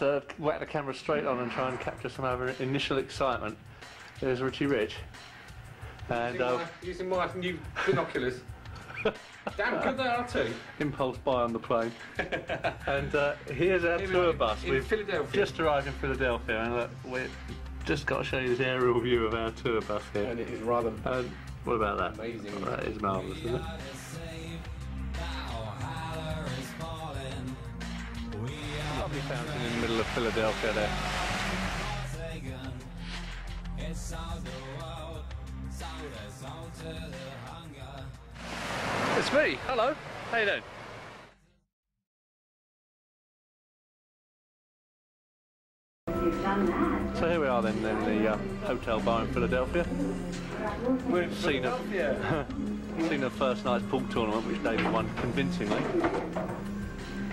to whack the camera straight on and try and capture some of our initial excitement. There's Richie Rich. And using, uh, my, using my new binoculars. Damn good they are too. impulse buy on the plane. and uh, here's our Here tour are, bus. in We've Philadelphia. just arrived in Philadelphia, and look, we've just got to show you this aerial view of our tour bus here. And it is rather And what about that? Amazing. That is marvellous, isn't it? Fountain in the middle of Philadelphia there. It's me. Hello. How you doing? You've done that. So here we are then in the uh, hotel bar in Philadelphia. We're in Seen a, Philadelphia. seen the first night's pool tournament, which David won convincingly.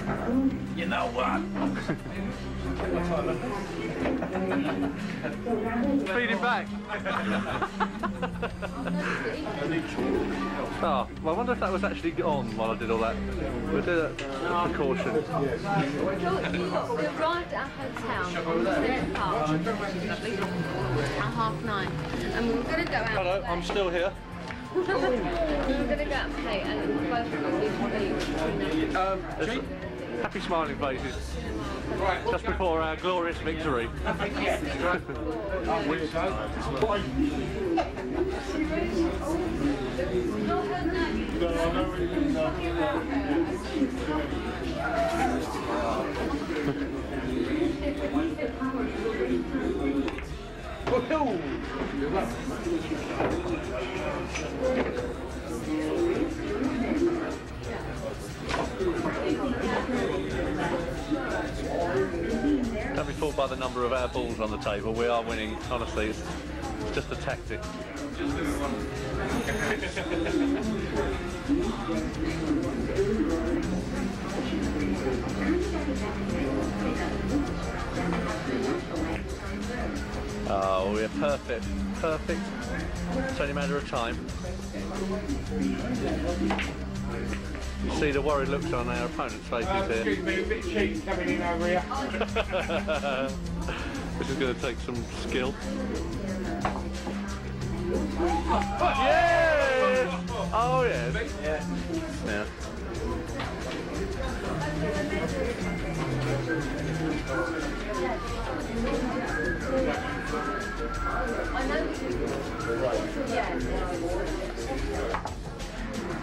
You know what? Feed him back. oh, well, I wonder if that was actually on while I did all that. We did a precaution. We arrived at our hotel on Park, at half nine, and we were going to go out. Hello, to I'm still here. we were going to go out and play, and we both got these Um, There's happy smiling faces just before our glorious victory. By the number of our balls on the table. We are winning. Honestly, it's just a tactic. Oh, we're perfect. Perfect. It's only a matter of time. You see the worried looks on our opponents' faces here. excuse me, a bit cheap coming in over here. this is going to take some skill. Yes! Oh yes. Yeah.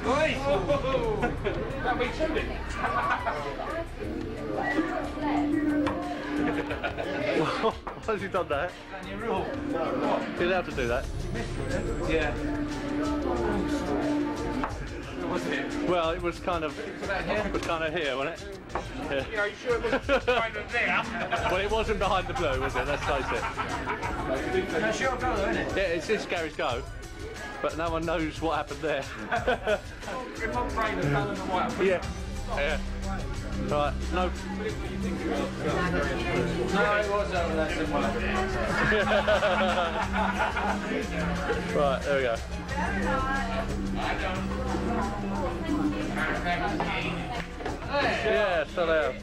Oi! That'll be. Why has he done that? You're allowed to do that. Yeah. Was it? Well, it was kind of, it was kind of here, wasn't it? Yeah. You know, you sure it wasn't just kind of there? Well, it wasn't behind the blue, was it? Let's face it. No, sure go isn't it? Yeah, it's this Gary's go, but no one knows what happened there. In my brain, the colour and the white. yeah. Yeah. Right. No. No, it was over there somewhere. Right. There we go. Yeah. So there.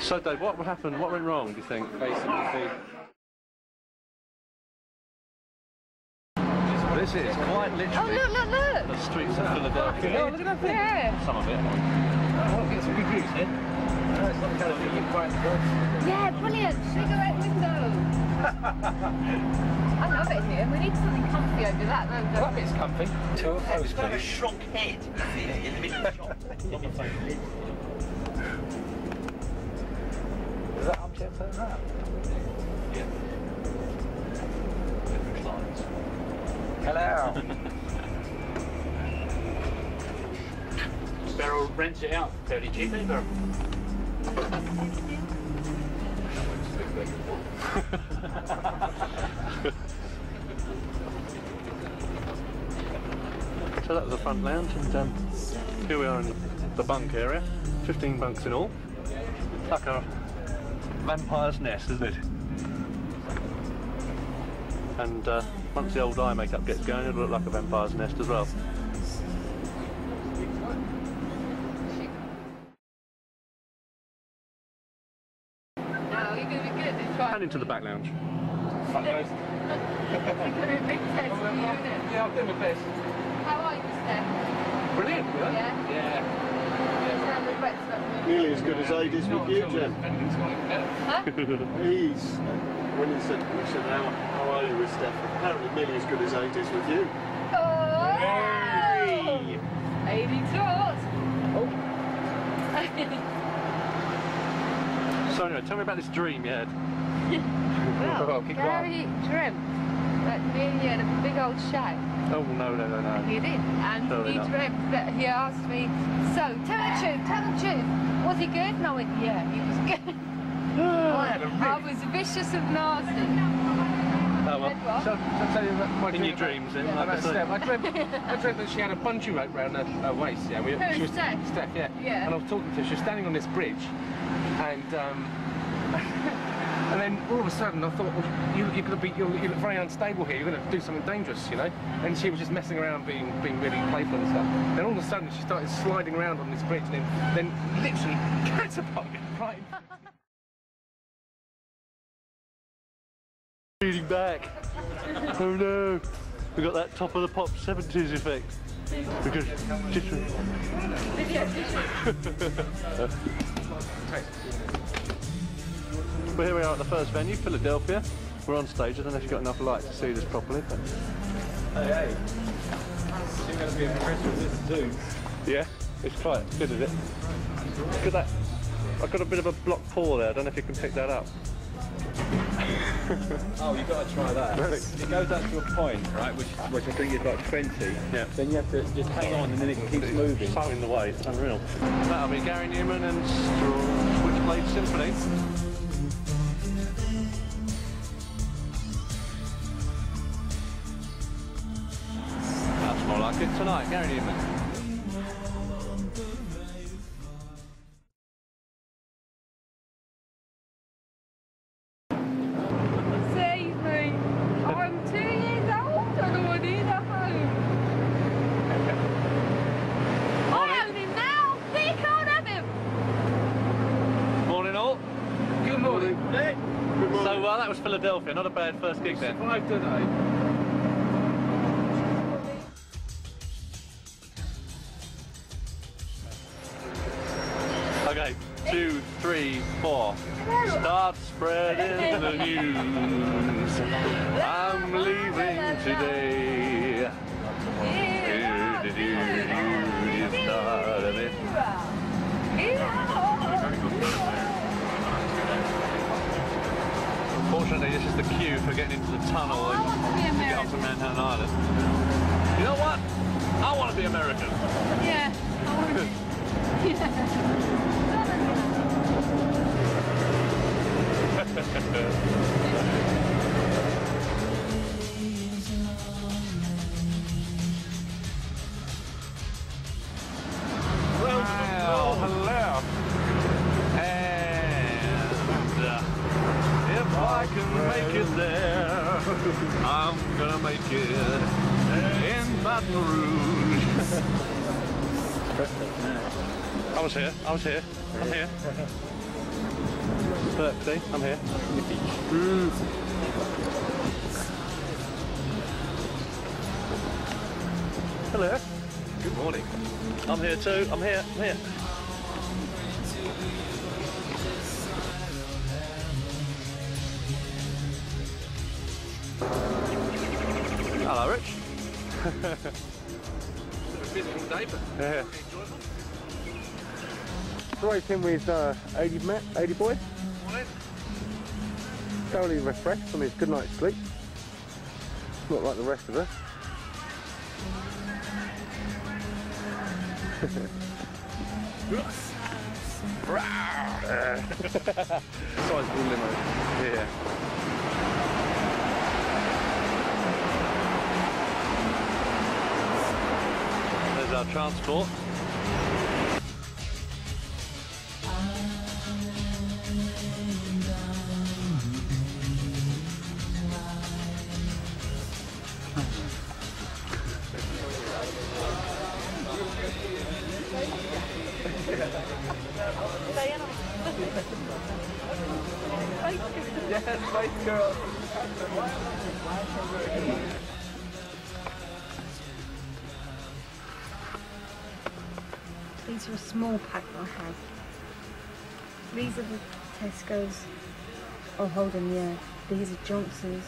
So Dave, what happened? What went wrong? Do you think? Basically, This is quite Oh, literally look, look, look! the streets of Philadelphia. Oh, look at that thing. Yeah, Some of it. I'll get some reviews here. No, it's not the kind of thing you quite enjoy. yeah, brilliant! Cigarette window! I love it here. We need something comfy over that, don't we? That bit's comfy. Two of those, It's got a shrunk head in the middle of the shop. Is that armchair turned round? Hello. Barrel rents it out fairly cheap, eh, Barrel? So that was the front lounge, and um, here we are in the bunk area. 15 bunks in all. Like a vampire's nest, isn't it? And uh, once the old eye makeup gets going, it'll look like a vampire's nest as well. And into the back lounge. How are you, Steph? Brilliant, yeah? Yeah. yeah. yeah. Nearly as good as Aidy's with you, Jem. Anything's gone better. He's, when he said, he said how, how are you with Steph? Apparently nearly as good as Aidy's with you. Oh! 80 taught. So anyway, tell me about this dream you had. Oh, well, keep Gary dreamt that me and you had a big old shack. Oh no no no no. He did. And Totally he not. dreamt that he asked me, so, tell the truth, tell the truth. Was he good? And I went, yeah, he was good. I had a I was vicious and nasty. Oh well. What? Shall, shall I tell you about my In dream your dreams, then, Yeah, like I about. Steph. I dreamt, I dreamt that she had a bungee rope round her, her waist. Yeah, we, Who, she was Steph? Steph, yeah. Yeah. And I was talking to her. She was standing on this bridge, and um, and then all of a sudden I thought, well, you, you're going to be, you're, you look very unstable here. You're going to do something dangerous, you know. And she was just messing around, being being really playful and stuff. Then all of a sudden she started sliding around on this bridge, and then then literally catapulted right. in- Feeding back. Oh no. We got that top of the pop 70s effect. Because just Well, here we are at the first venue, Philadelphia. We're on stage. I don't know if you've got enough light to see this properly, but Hey, hey. You're going to be impressed with this too. yeah, it's quite good, is it? Look at that. I've got a bit of a block paw there. I don't know if you can pick that up. Oh, you've got to try that. It goes up to a point, right, which, which I think is like 20. Yeah. Then you have to just hang on and then it keeps moving. So in the way, it's unreal. That'll be Gary Numan and Straw Switchblade Symphony. Not a bad first gig then. Survived today. Was here. I was here. I'm here. Birthday. I'm here. Hello. Good morning. I'm here too. I'm here. I'm here. Hello, Rich. Physical day, but Yeah. Racing with uh, 80 Matt, 80 boy. Thoroughly refreshed from his good night's sleep. Not like the rest of us. Sizable limo. Yeah. There's our transport. Tesco's. Oh, hold on, yeah. These are Johnson's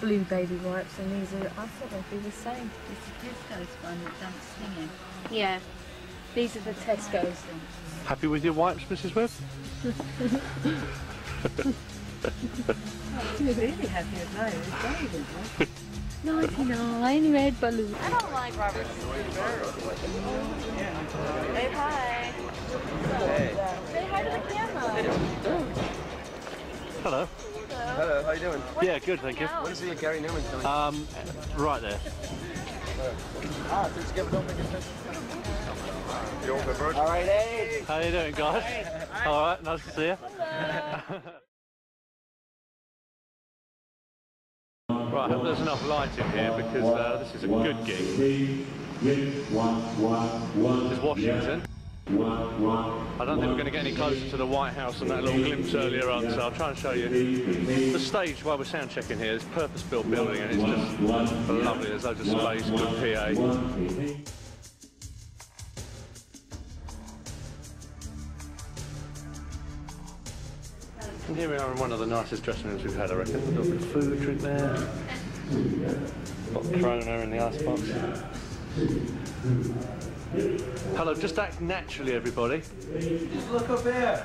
blue baby wipes, and these are. I thought they'd be the same. It's the Tesco's one that dumps singing. Yeah. These are the Tesco's. Happy with your wipes, Mrs. Webb? You're really happy with those, 99 red balloons. I don't like Robert. Say hi. Say hi to the camera. Hello. Hello, how are you doing? Yeah, good, thank you. Want to see Gary Numan coming? Um, right there. ah, did you give it up again? You over bird? All right, hey. How you doing, guys? All right, nice to see you. right, I hope there's enough light in here because uh, this is a good gig. This is Washington. I don't think we're going to get any closer to the White House than that little glimpse earlier on, so I'll try and show you the stage while we're sound checking here. It's purpose-built building and it's just lovely. There's loads of space, good PA. And here we are in one of the nicest dressing rooms we've had, I reckon. A little bit of food, drink there. Got Corona in the icebox. Hello, just act naturally, everybody. Just look up here.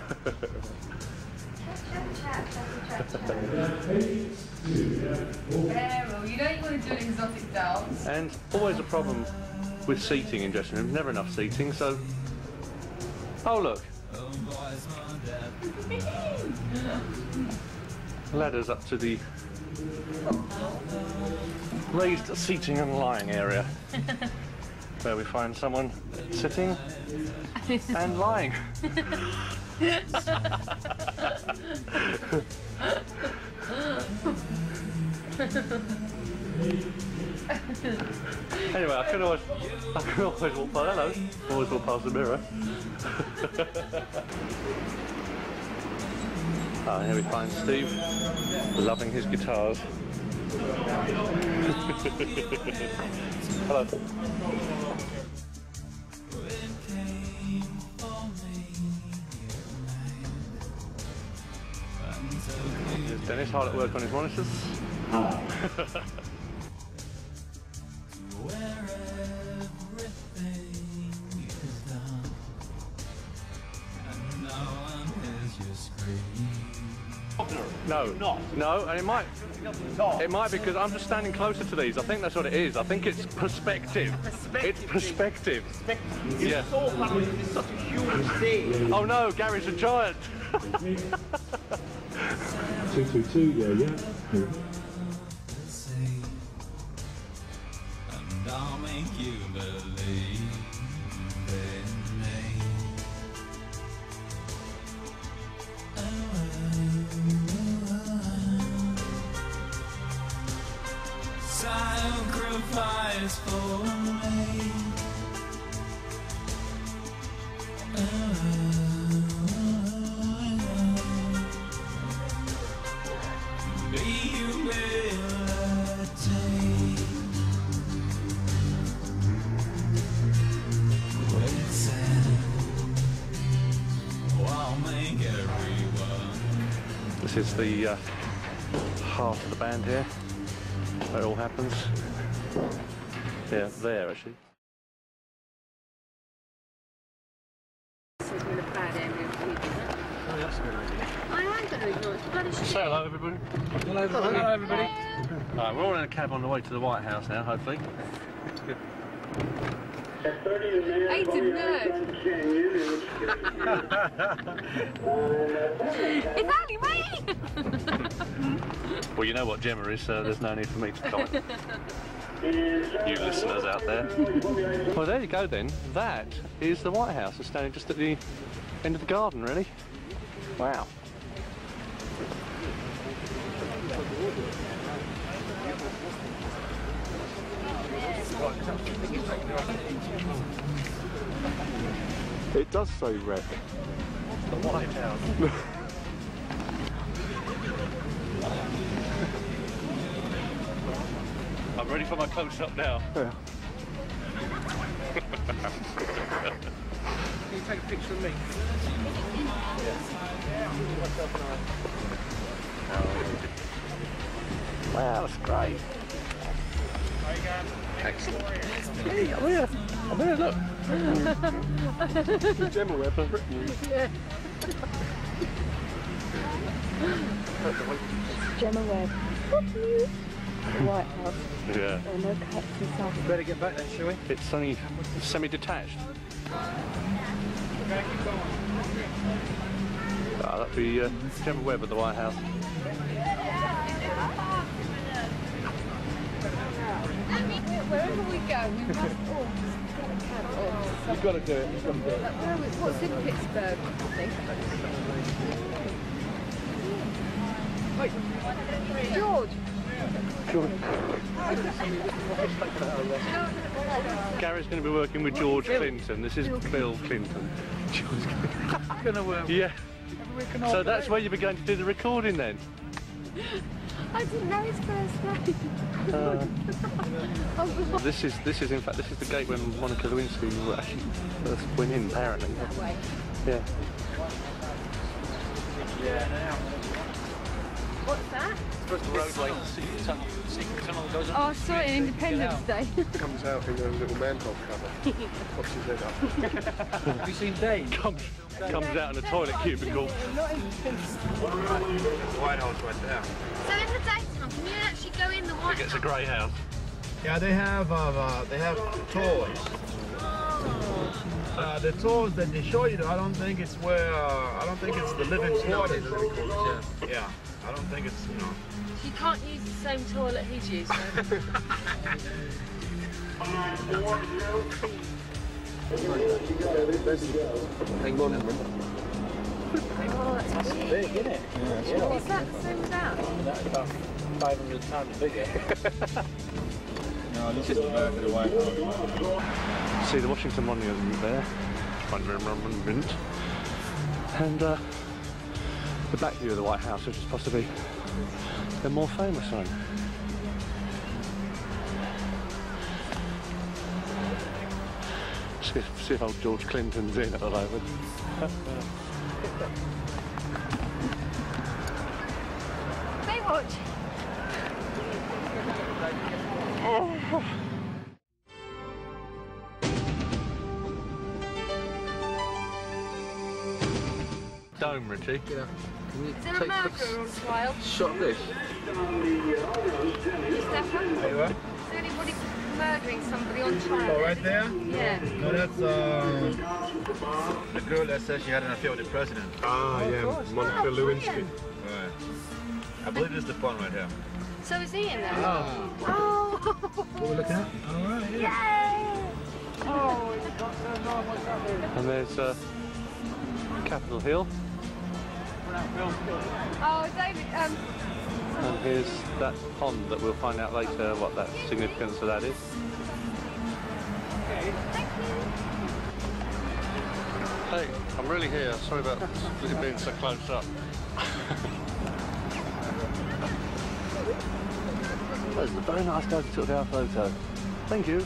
Carol, you know you want to do an exotic dance. And always a problem with seating in dressing rooms. Never enough seating, so... Oh, look. Ladders up to the raised seating and lying area. where we find someone sitting and lying. anyway, I can always, I can always walk past. Hello, always walk past the mirror. Ah, here we find Steve loving his guitars. Hello. Dennis hard at work on his monitors. No, no, and it might, it might be because I'm just standing closer to these. I think that's what it is. I think it's perspective. It's perspective. Yeah. It's such a huge thing. Oh no, Gary's a giant. 222, yeah, yeah. And to the White House now, hopefully. Hey, to nerd. It's only me! Well, you know what Gemma is, so there's no need for me to comment. you listeners out there. Well, there you go then. That is the White House. It's standing just at the end of the garden, really. Wow. It does say wreck. What's the white I? I'm ready for my close-up now. Yeah. Can you take a picture of me? Wow, that's great. Excellent. Hey, I'm here. I'm here, look. Gemma Webb of Britain. Gemma Webb. the White House. Yeah. There no cats inside. Better get back then, shall we? It's only semi-detached. Ah, that'd be uh, Gemma Webb at the White House. Wherever we go, we must all get a cab or You've got to do it. You've got to do it. Where are? What's in Pittsburgh? I think. George. Gary's going to be working with George Clinton. This is Bill Clinton. Gonna work. Yeah. So that's where you were going to do the recording then? I didn't know his first name. Uh, this is this is in fact this is the gate when Monica Lewinsky actually first went in apparently. Yeah. What's that? First the roadway. Secret tunnel goes Oh, I saw it Independence Day. Comes out in a little manhole cover. Pops his head up. Have you seen Dave? comes comes out in a toilet cubicle. White House right there. So in the daytime, can you actually go in the White Gets a House? grey house. Yeah, they have uh, uh, they have tours. Uh, the tours that they show you, I don't think it's where uh, I don't think it's the living quarters. Yeah. yeah, I don't think it's you know. You can't use the same toilet he's used. though. Hang on a minute. oh, that's cheap. Big, isn't it? it? Is that the same as that? About 500 times bigger. No, this is the the White House. See the Washington Monument there. And uh, the back view of the White House, which is possibly the more famous one. See see if old George Clinton's in at the moment. Baywatch. Dome, Richie. Yeah. Can you Is there a take murderer on trial? a shot of this? Stefan? Hey, what? Is there anybody murdering somebody on trial? Oh, right there? Yeah. No, that's uh, the girl that said she had an affair with the president. Ah, yeah, Monica Oh, Lewinsky. brilliant. Right. I believe this is the one right here. So is he in there? Ah. Oh! What we're looking at? All right. Yeah. Yay! And there's uh, Capitol Hill. Oh, David, um, And here's that pond that we'll find out later what that significance of that is. Hey, I'm really here. Sorry about it being so close up. That's a very nice guy who took our photo. Thank you.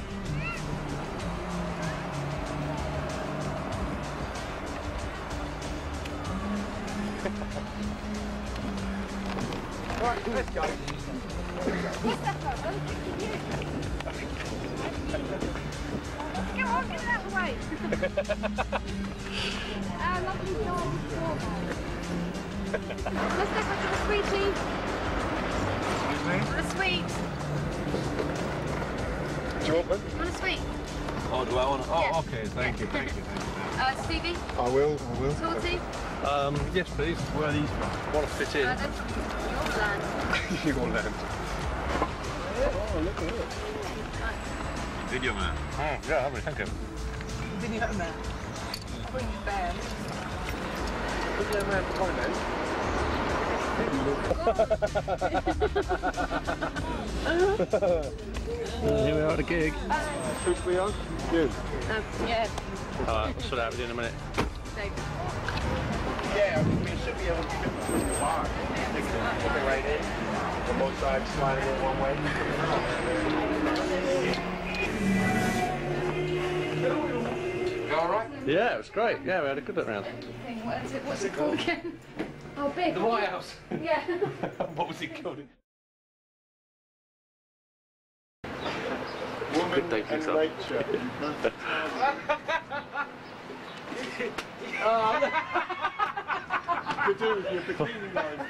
Okay. Thank you. Thank you. Uh, Stevie, I will, I will. Salty, Um, yes, please. Where are these from? Want to fit in? uh, that's your land. you want that? Video man. Oh, yeah, lovely, thank you. Video man. Bring it down. Video man comment. Here we are at the gig. Switch me on? Good. Um, yeah, Alright, we'll sort out with you in a minute. David. Yeah, we should be able to get the bar. Stick it right in. On both sides, sliding in one way. You all right? Yeah, it was great. Yeah, we had a good look round. What is it? What's it called again? Oh, big. The White House. Yeah. what was it called? Woman day, and Pixar. nature. Could do with your bikini lines.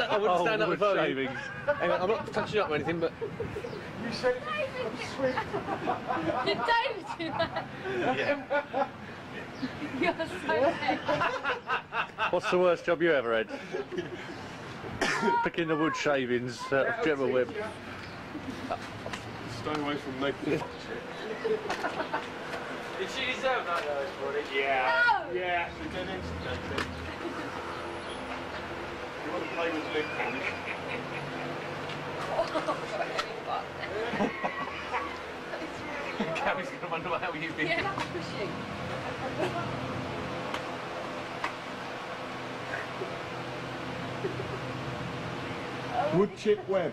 I wouldn't stand up wood with you. shavings. Hang on, I'm not touching up or anything, but You said sweet. You don't do that. You're so. What's the worst job you ever had? Picking the wood shavings out of Gemma Webb. Stay away from naked. Did she deserve that though, Roddy? Yeah. No. Yeah, she did instigate it. You want to play with liquid? Gabby's going to wonder how you've been. Yeah, that's pushing. Wood chip web.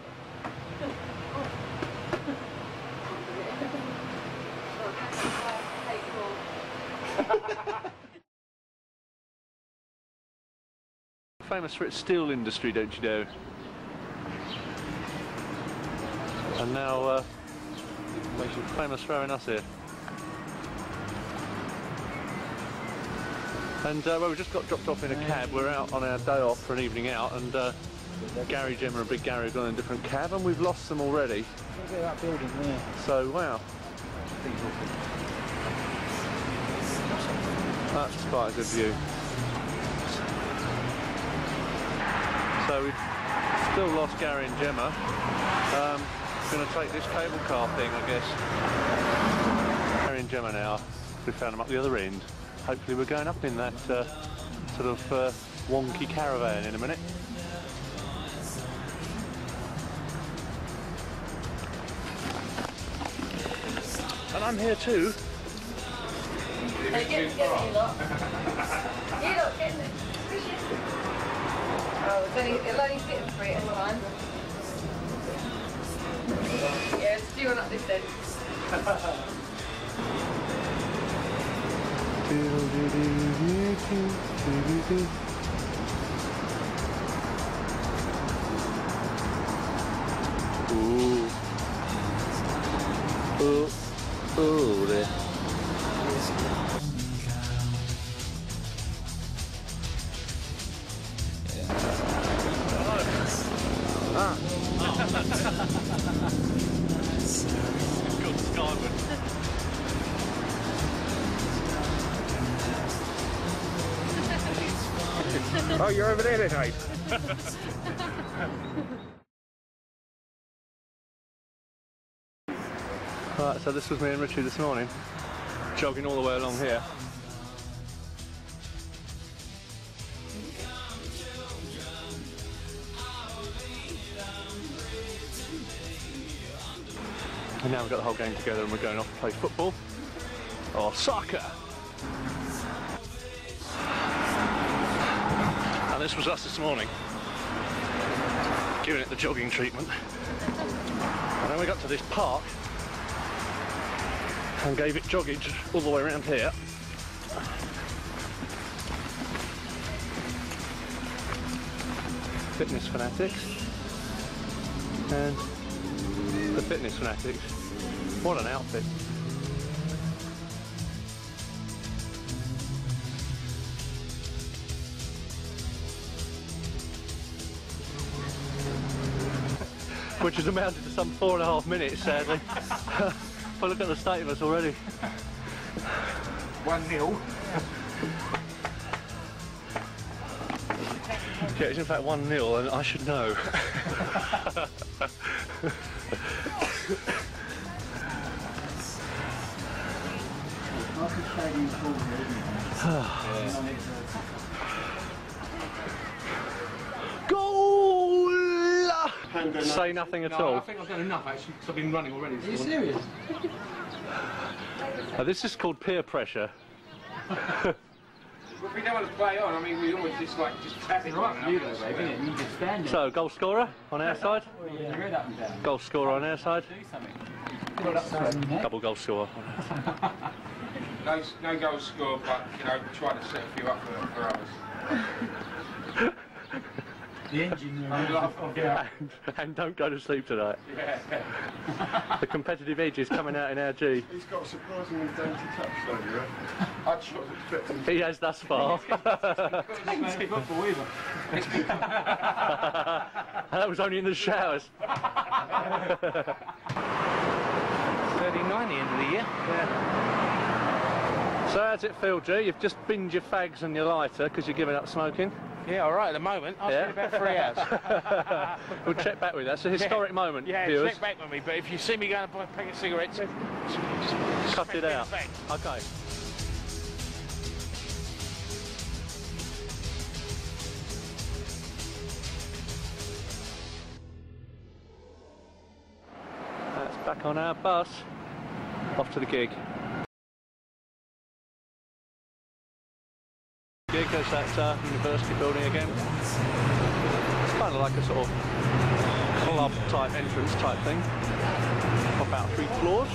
Famous for its steel industry, don't you know? And now, uh, famous for having us here. And uh, well, we just got dropped off in a cab. We're out on our day off for an evening out, and uh, Gary, Gemma, and Big Gary have gone in a different cab, and we've lost them already. Look at that building there. So wow, that's quite a good view. So we've still lost Gary and Gemma. Um, going to take this cable car thing, I guess. Gary and Gemma now. We found them up the other end. Hopefully we're going up in that uh, sort of uh, wonky caravan in a minute. I'm here too. Hey, get, get it, you lot. You lot, get it. Oh, it's only, it'll only fit in three at a time. Yeah, let's do one up this end. Ooh. So this was me and Richie this morning, jogging all the way along here. And now we've got the whole gang together and we're going off to play football or soccer. And this was us this morning, giving it the jogging treatment. And then we got to this park and gave it joggage all the way around here. Fitness fanatics and the fitness fanatics. What an outfit. Which has amounted to some four and a half minutes, sadly. but look at the state of us already. One nil. Yeah, it's in fact 1 0, and I should know. Goal! Say nothing at No, I think I've done enough actually, because I've been running already. Are you serious? Uh, this is called peer pressure. if we don't want to play on, I mean, we always just like just tap it on. You though, babe, innit? You just stand there. So, goal scorer on our side. Your head up and down. Goal scorer on our side. Do something. Double goal scorer. No, no goals scored, but you know, try to set a few up for, for others. The engine room. I'm and, and don't go to sleep tonight. Yeah. The competitive edge is coming out in our G. He's got a surprisingly dainty touch, though, you reckon? I just was expecting He has thus far. Football either. that was only in the showers. 39 the end of the year. So how's it feel, G? You've just binned your fags and your lighter because you're giving up smoking. Yeah, all right. At the moment, I'll Yeah. yeah. about three hours. we'll check back with that. It's a historic moment, Yeah, viewers. check back with me. But if you see me going to buy a pack of cigarettes, just, just Cut it out. back. Okay. That's back on our bus. Off to the gig. Gig, there's that uh, university building again. It's kind of like a sort of club type entrance type thing. About three floors.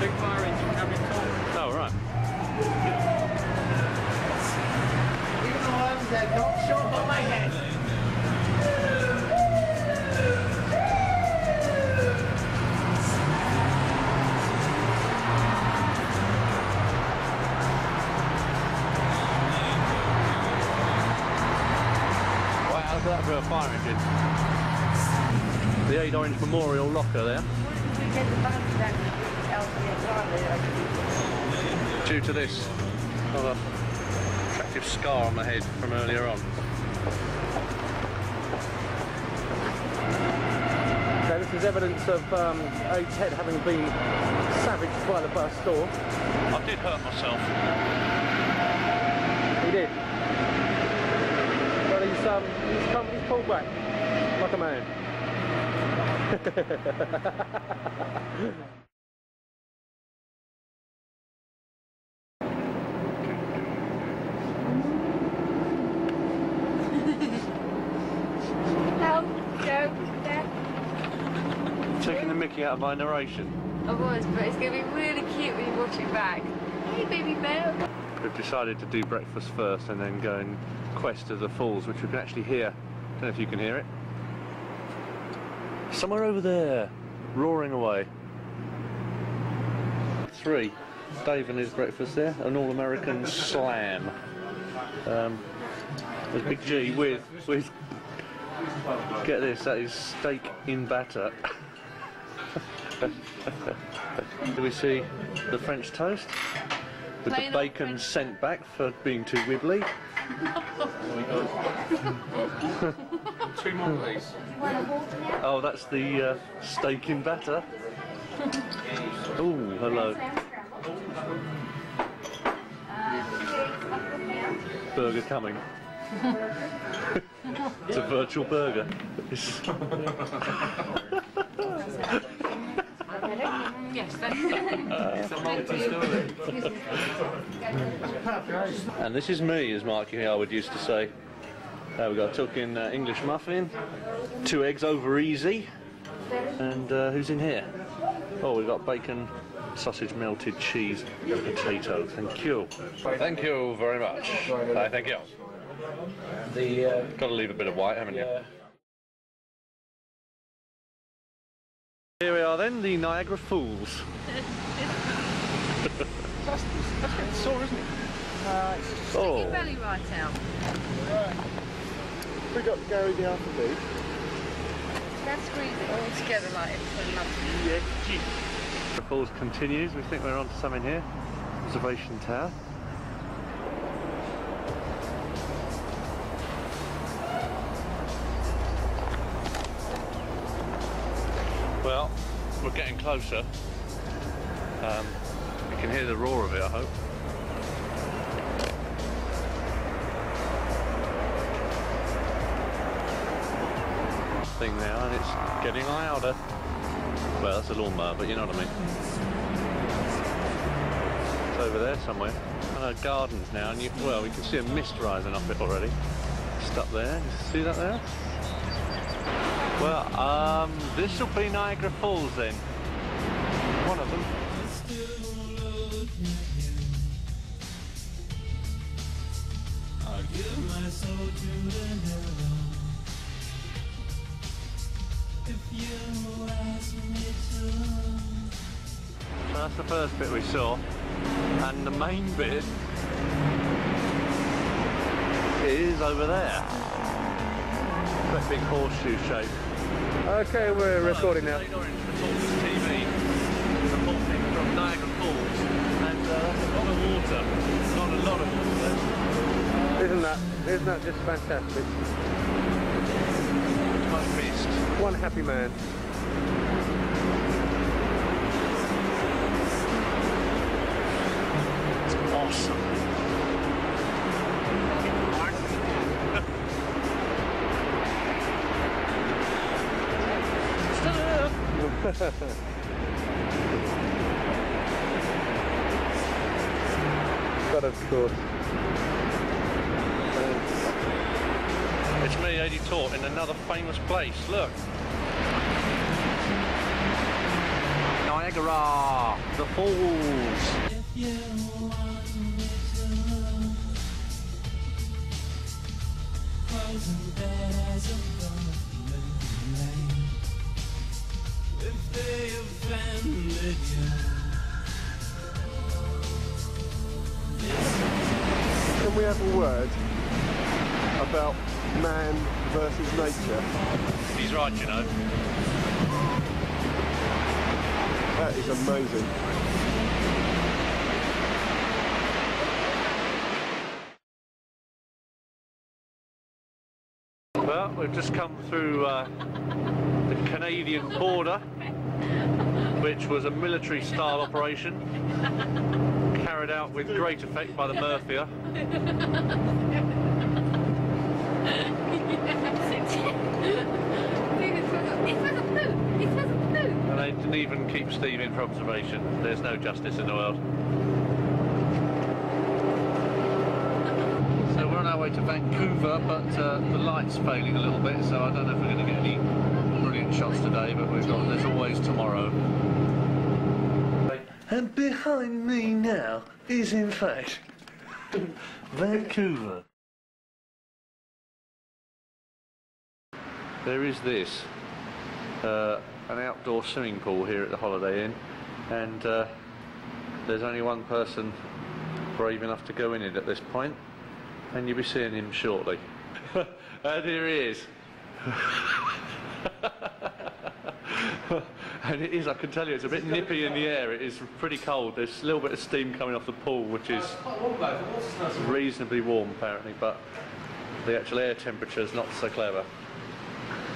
Big fire engine coming too. Oh, right. Even though I was that dog shot by my head. That for a fire engine. The Ade Orange Memorial locker there. Due to this rather attractive scar on the head from earlier on. So this is evidence of um, Ade's head having been savaged by the bus door. I did hurt myself. He did. But he's, um, he's, pulled back like a man. Help, Joe, Dad. Taking the mickey out of my narration. I was, but it's going to be really cute when you watch it back. Hey, baby bear. We've decided to do breakfast first and then go and quest of the falls, which we can actually hear. I Don't know if you can hear it. Somewhere over there, roaring away. Three. Dave and his breakfast there, an all-American slam. Um, there's Big G with, with, get this, that is steak in batter. Do we see the French toast? With Plain the bacon French- sent back for being too wibbly. Two more, please. Oh, that's the uh, steak in batter. Oh, hello. Burger coming. it's a virtual burger. It's- Yes, thank you. and this is me, as Mark Howard used to say. Uh, we've got a talking uh, English muffin, two eggs over easy, and uh, who's in here? Oh, we've got bacon, sausage, melted cheese, and potato. Thank you. Thank you very much. Uh, thank you. The uh, Got to leave a bit of white, haven't you? Here we are then, the Niagara Falls. That's, that's getting sore, isn't it? Oh, Belly right out. We got Gary the Alphabet. Let's squeeze it all together like it's so lovely. the falls continues. We think we're on to something here. Observation tower. Closer. Um, you can hear the roar of it, I hope. Thing now, and it's getting louder. Well, that's a lawnmower, but you know what I mean. It's over there somewhere. And our gardens now, and you, well, we can see a mist rising up it already. Just up there, you see that there? Well, um, this will be Niagara Falls then. Over there. That big horseshoe shape. Okay, we're recording now. Orange for TV, reporting from Niagara Falls. And uh, that's a lot of water. Not a lot of water. Isn't that, isn't that just fantastic? Mist. One happy man. It's awesome. But of course. It's me, Eddie Tort, in another famous place. Look. Niagara, the falls. If you want. Frozen bed as a they offended you. Can we have a word about man versus nature? He's right, you know. That is amazing. Well, we've just come through uh, the Canadian border, which was a military style operation carried out with great effect by the Murphia. And they didn't even keep Steve in for observation. There's no justice in the world. So we're on our way to Vancouver, but uh, the light's failing a little bit, so I don't know if we're going to get any brilliant shots today, but we've got, there's always tomorrow. And behind me now is in fact Vancouver. There is this, uh, an outdoor swimming pool here at the Holiday Inn, and uh, there's only one person brave enough to go in it at this point, and you'll be seeing him shortly. and here he is. and it is, I can tell you, it's a bit nippy in the air. It is pretty cold. There's a little bit of steam coming off the pool, which is reasonably warm apparently, but the actual air temperature is not so clever.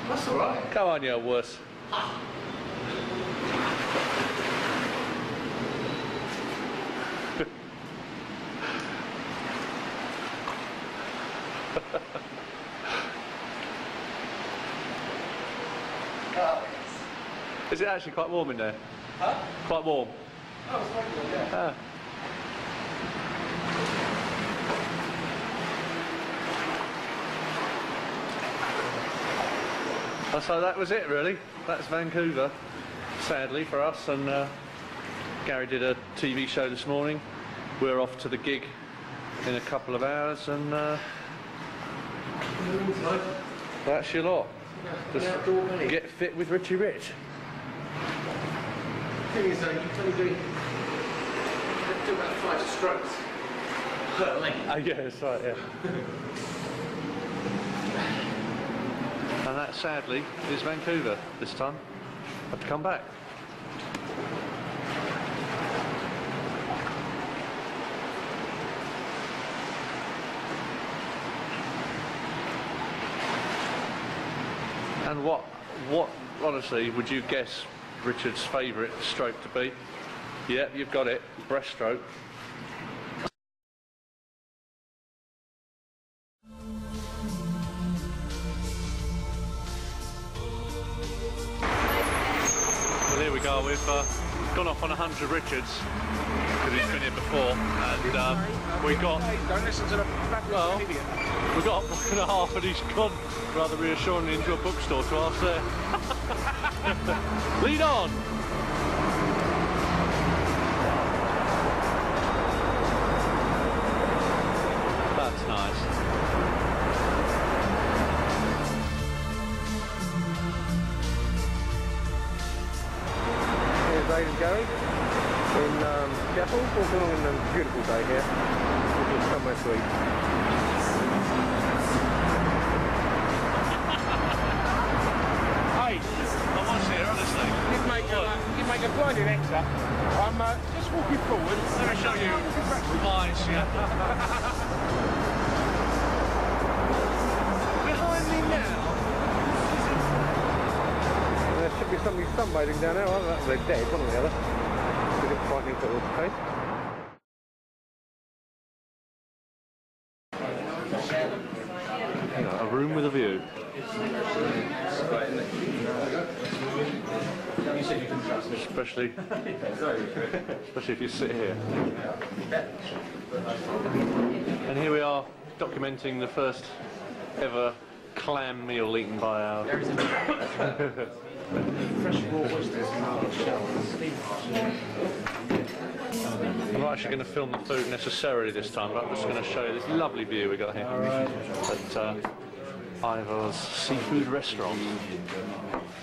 That's all right. Come on, you wuss. Is it actually quite warm in there? Huh? Quite warm. Oh, it's quite cool, yeah. Ah. So that was it really. That's Vancouver, sadly for us. And uh, Gary did a TV show this morning. We're off to the gig in a couple of hours, and uh, that's your lot. Just get fit with Richie Rich. Thing is, uh, you can only do, do about five strokes per length. Oh, yeah, right, yeah. and that, sadly, is Vancouver this time. I Have to come back. And what, what, honestly, would you guess Richard's favourite stroke to be? Yep, you've got it. Breaststroke. Well, here we go. We've uh, gone off on 100 Richards. because he's been here before, and um, we got Don't listen to the Well. we got book and a half, and he's gone rather reassuringly into a bookstore to ask say. Lead on. You'd make a blinding extra. I'm uh, just walking forward. Let me show you mine, yeah. Behind me now. There should be somebody sunbathing down there. I they're dead, one or the other. Bit frightening for the case. Hang on, a room with a view. Especially, especially if you sit here. And here we are, documenting the first ever clam meal eaten by our. I'm not actually going to film the food necessarily this time, but I'm just going to show you this lovely view we got here at uh, Ivar's Seafood Restaurant.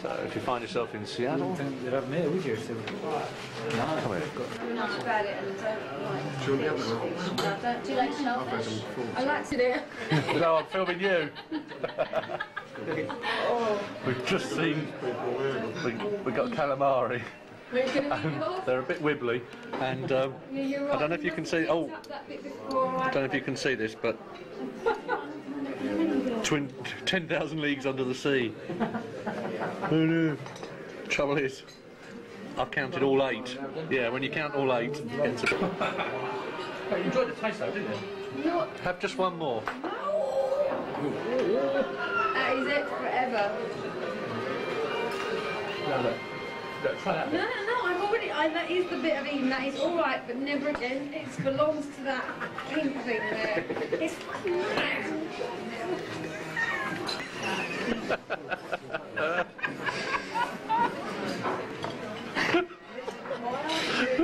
So if you find yourself in Seattle, You'd have me, would you? come here. Not about it and don't like Don't you like shellfish? I like to do it. No, I'm filming you. We've just seen, we, we got calamari. We're going to And they're a bit wibbly, and um, Yeah, you're I don't know if you can see. Oh, Tap that bit before I don't know if you can see this, but twin, 10,000 leagues under the sea. Oh no. Trouble is, I've counted all eight. Yeah, when you count all eight, it's a... You enjoyed the taste though, didn't you? Have just one more. that is it forever. Try that. No, no, no, I'm already, I, that is the bit of eating, that is alright, but never again. It belongs to that pink thing there. It's fucking mad.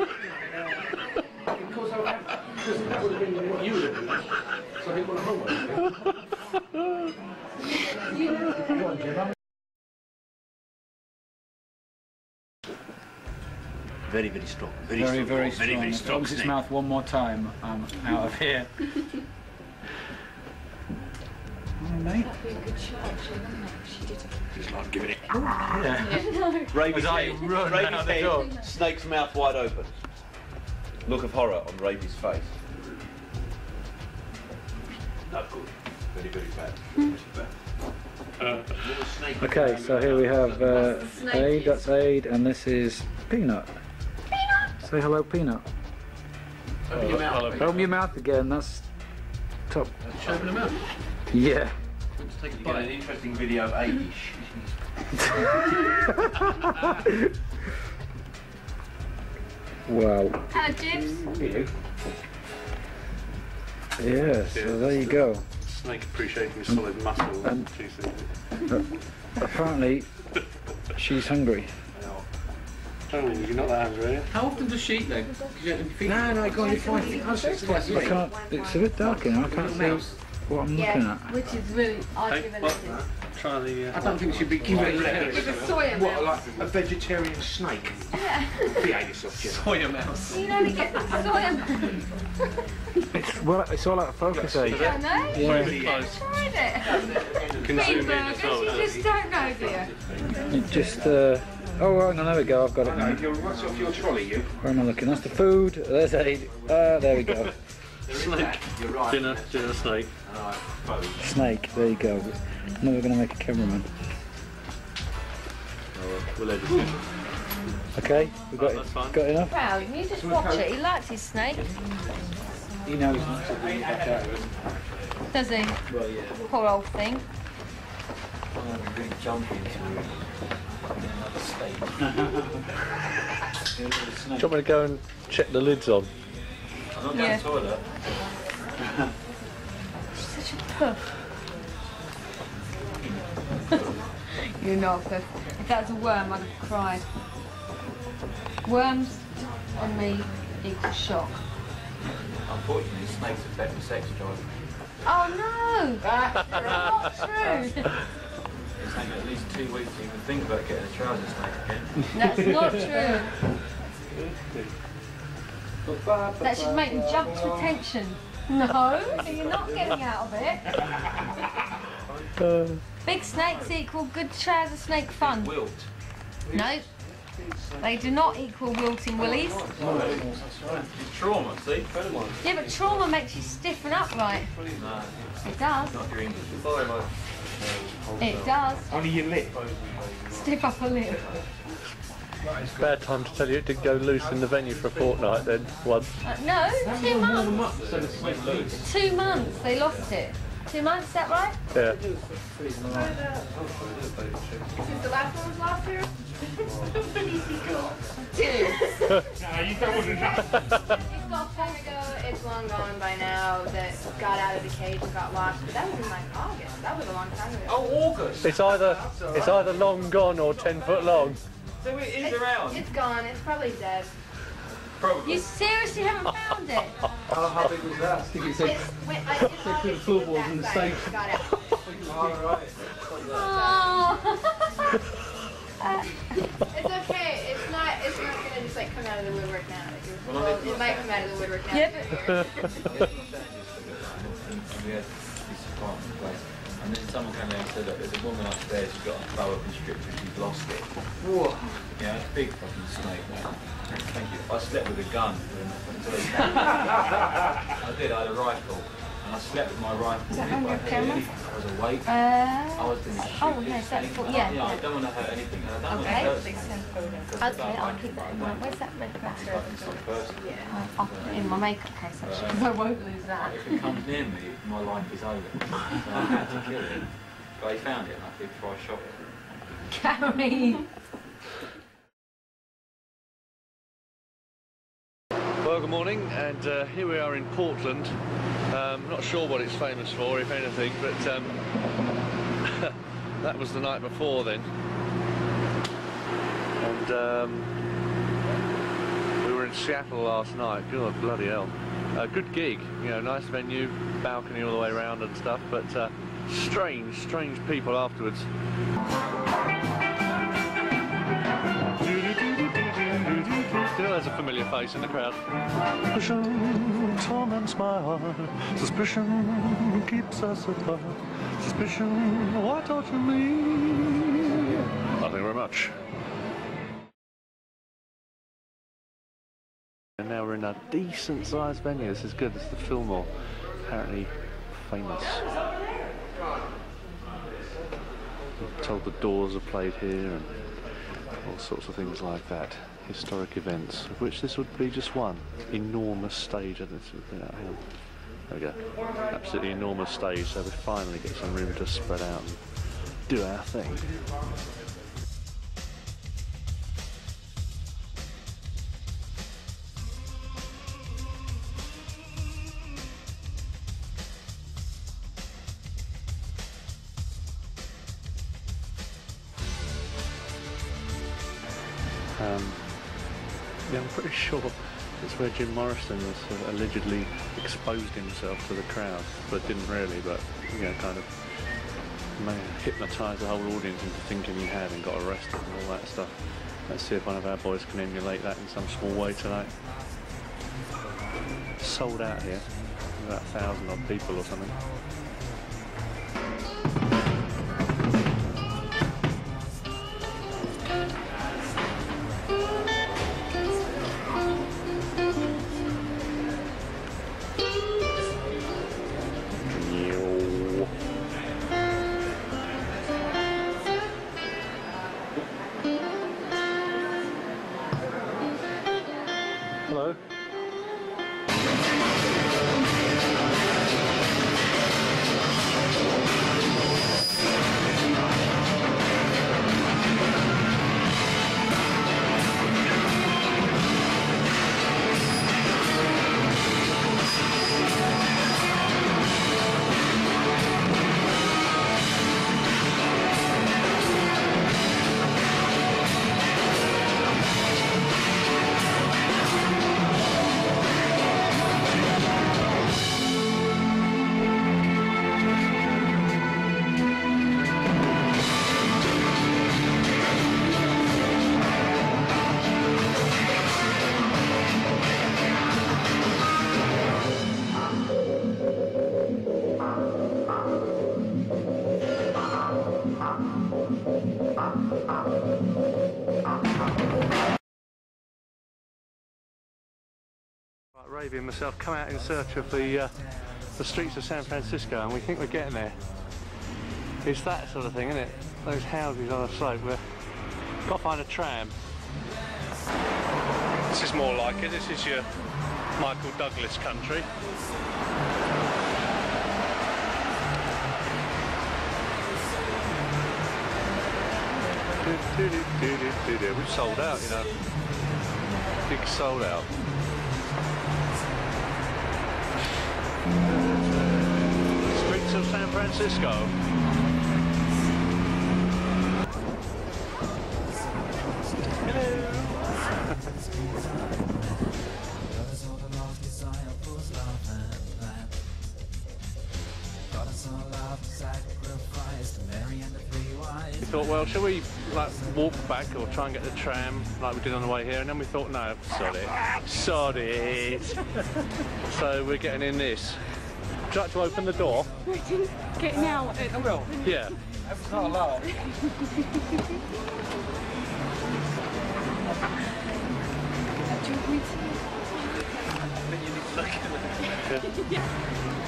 Because Very, very strong. Very, Very, strong. very Very, strong. very If strong. opens its mouth one more time, I'm out of here. All right, mate. Just like giving it. Yeah. Raby's As I head. run Raby's out the head, door. Snake's mouth wide open. Look of horror on Raby's face. Not good. Very, very bad. Very bad. Little. Okay, so here we have uh, Snake Aid, that's Aid, and this is Peanut. Peanut! Say hello, Peanut. Open your mouth. Open your mouth again, that's top. Open your mouth. Yeah. You get an interesting video of Amish. Wow. Hello, Jibs. Yeah, so there you go. Snake appreciating solid muscle. And- juicy. Apparently, she's hungry. Oh, you're not that hungry, are you? How often does she eat then? No, no, go on, you're fine. I can't, it's a bit dark in here, I can't see what I'm looking Yeah, at. which is really, I Hey, give it what? a Try the. I Uh, don't think she'd be giving It's a soya What, mouse. like a vegetarian snake? Behave yourself, Jim. Soya mouse. You only get the soya mouse. It's, well, it's all out of focus, eh? I know. Yeah. really I close. tried it. Can zoom in as well. You just don't know, dear. It just, uh, oh, hang on, there we go, I've got it now. You're, what's off your trolley, you? Where am I looking? That's the food. There's Aid. Ah, there we go. Snake. Dinner, dinner snake. Snake. There you go. Now we're going to make a cameraman. Oh, we'll edit it. Okay, we got Oh, that's got enough. Well, you just watch it. He likes his snake. He knows not to be back out. Does he? Well, yeah. Poor old thing. Jump into Do you want me to go and check the lids on? I'm not going to the toilet. Such a puff. You're not a puff. If that's a worm, I'd have cried. Worms and me equal shock. Unfortunately, snakes are better sex drive. Oh no! That's not true. It's at least two weeks to even think about getting a trouser snake again. That's not true. That should make them jump to attention. No, so you're not getting out of it. Big snakes equal good trouser snake fun. Wilt. No, they do not equal wilting willies. It's trauma, see? Yeah, but trauma makes you stiffen up right. No, It does. not your English. It does. Only your lip. Stiff up a lip. Bad time to tell you it did go loose in the venue for a fortnight then, once. Uh, no, two months. Two months. They lost it. Two months. Is that right? Yeah. Since the last one was last year? Two. No, you don't want to know. It's long time ago, it's long gone by now, that got out of the cage and got lost. But that was in like August. That was a long time ago. Oh, August! It's either it's either long gone or ten foot long. So it is It's- around? It's gone. It's probably dead. Probably. You seriously haven't found it? How, how big was that? I think it's It's, went, like, it's the August, floorboards it and was the that stage. size, Got out. Oh. Uh, It's okay. It's not. It's not gonna just like come out of the woodwork now. Here. and then someone came in and said, look, there's a woman upstairs who's got a boa constrictor, she's lost it. Whoa. Yeah, it's a big fucking snake, man. Thank you. I slept with a gun. I did, I had a rifle. And I slept with my rifle. Is that on I your camera? I was awake. Uh, I was going to oh, no, is that thing. for- yeah, I, don't want to hurt anything. And I don't Okay. want to hurt okay, I'll keep that in mind. Where's that red matter? Fucking sort of person. Uh, I'll put it in my makeup case actually, because I won't lose that. If it comes near me, my life is over. So I had to kill it. But he found it and I did before I shot it. Gary. Good morning, and uh, here we are in Portland. Um, not sure what it's famous for, if anything, but um, that was the night before then. And um, we were in Seattle last night. God, bloody hell. A good gig, you know, nice venue, balcony all the way around and stuff, but uh, strange, strange people afterwards. There's a familiar face in the crowd. Suspicion torments my heart. Suspicion keeps us apart. Suspicion, why torture me? Nothing very much. And now we're in a decent sized venue. This is good. This is the Fillmore. Apparently famous. I'm told the doors are played here and all sorts of things like that. Historic events, of which this would be just one. Enormous stage. This. There we go. Absolutely enormous stage, so we finally get some room to spread out and do our thing. Where Jim Morrison was allegedly exposed himself to the crowd, but didn't really, but, you know, kind of hypnotised the whole audience into thinking he had and got arrested and all that stuff. Let's see if one of our boys can emulate that in some small way tonight. Sold out here, about a thousand odd people or something. Hello. And myself come out in search of the uh, the streets of San Francisco, and we think we're getting there. It's that sort of thing, isn't it? Those houses on the slope. We've got to find a tram. This is more like it. This is your Michael Douglas country. We've sold out, you know. Big sold out. Streets of San Francisco. We thought, well, shall we walk back or try and get the tram like we did on the way here? And then we thought, no, sod it, sod it. so we're getting in this. Would you like to open the door? Getting out. I will. Yeah. It's not allowed.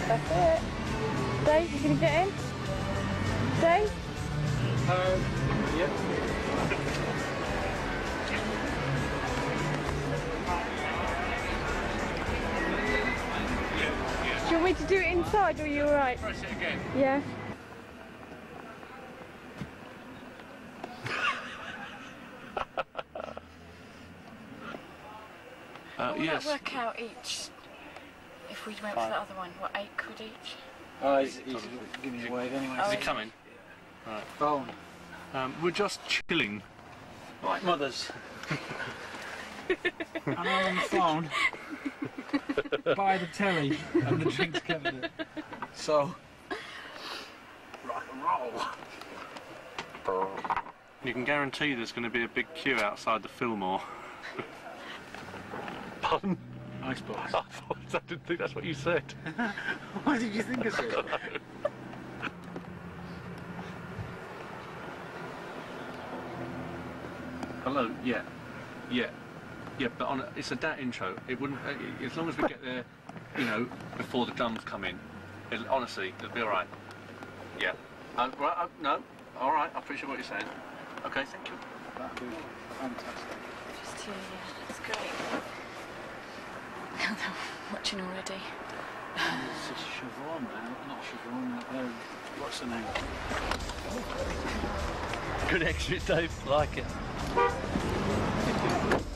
That's it. Dave, you gonna get in? Dave? Um, yeah. Do you want me to do it inside or you're you alright? Press it again. Yeah. Uh, Will yes. that work out each? If we went for the other one, what, eight quid each? Oh, he's, he's giving you a wave anyway. Is he coming? Right. Phone. Um, we're just chilling. Like mothers. I'm on the phone. Buy the telly and the drinks cabinet. So, rock and roll. You can guarantee there's going to be a big queue outside the Fillmore. Pardon? I suppose. I, thought, I didn't think that's what you said. Why did you think of it? Hello. Yeah. Yeah. Yeah. But on a, it's a dat intro. It wouldn't. Uh, as long as we get there, you know, before the drums come in. It'll, honestly, it'll be all right. Yeah. Uh, right. Uh, no. All right. I appreciate what you're saying. Okay. Thank you. That'd be fantastic. Just two, yeah, that's great. Now they're watching already. It's just Siobhan now, not Siobhan, uh, what's her name? Good exit, Dave. Like it.